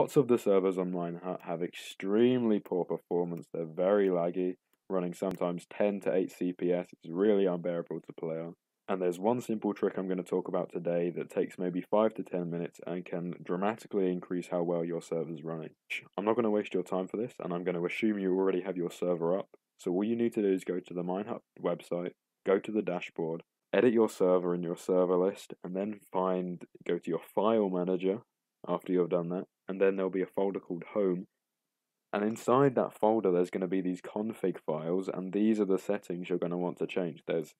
Lots of the servers on mine have extremely poor performance. They're very laggy, running sometimes 10 to 8 CPS. It's really unbearable to play on. And there's one simple trick I'm going to talk about today that takes maybe 5 to 10 minutes and can dramatically increase how well your server's running. I'm not going to waste your time for this, and I'm going to assume you already have your server up. So all you need to do is go to the Minehut website, go to the dashboard, edit your server in your server list, and then find go to your file manager after you've done that, and then there'll be a folder called home. And inside that folder, there's going to be these config files, and these are the settings you're going to want to change. There's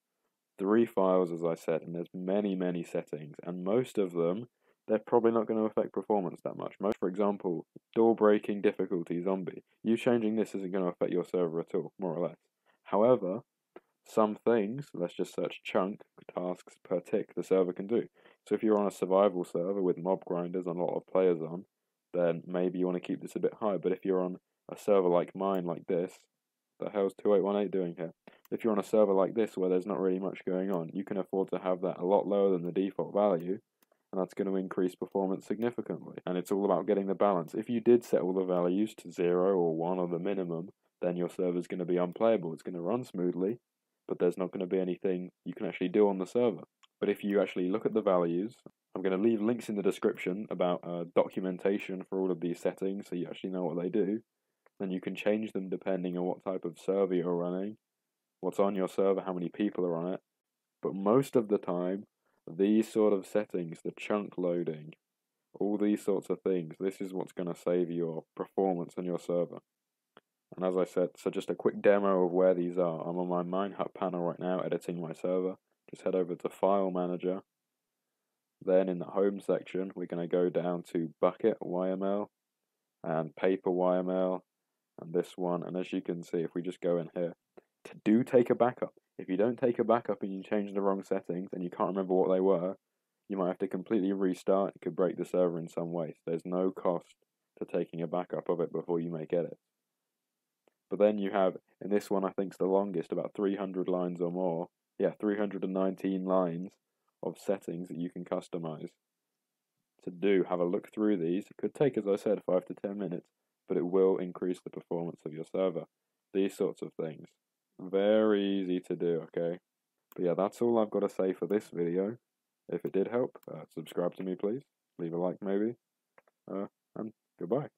three files, as I said, and there's many, many settings, and most of them, they're probably not going to affect performance that much. Most, for example, door breaking difficulty zombie. You changing this isn't going to affect your server at all, more or less. However, some things, let's just search chunk tasks per tick the server can do. So if you're on a survival server with mob grinders and a lot of players on, then maybe you want to keep this a bit high. But if you're on a server like mine, like this, the hell's 2818 doing here? If you're on a server like this where there's not really much going on, you can afford to have that a lot lower than the default value, and that's going to increase performance significantly. And it's all about getting the balance. If you did set all the values to 0 or 1 or the minimum, then your server's going to be unplayable. It's going to run smoothly, but there's not going to be anything you can actually do on the server. But if you actually look at the values, I'm going to leave links in the description about uh, documentation for all of these settings so you actually know what they do. Then you can change them depending on what type of server you're running, what's on your server, how many people are on it. But most of the time, these sort of settings, the chunk loading, all these sorts of things, this is what's going to save your performance on your server. And as I said, so just a quick demo of where these are. I'm on my MineHut panel right now, editing my server. Just head over to File Manager. Then in the Home section, we're going to go down to Bukkit YML and Paper YML and this one. And as you can see, if we just go in here, to do take a backup. If you don't take a backup and you change the wrong settings and you can't remember what they were, you might have to completely restart. It could break the server in some way. So there's no cost to taking a backup of it before you make edits. But then you have, in this one I think it's the longest, about 300 lines or more. Yeah, 319 lines of settings that you can customize. To do, have a look through these. It could take, as I said, 5 to 10 minutes, but it will increase the performance of your server. These sorts of things. Very easy to do, okay? But yeah, that's all I've got to say for this video. If it did help, uh, subscribe to me please. Leave a like maybe. Uh, and goodbye.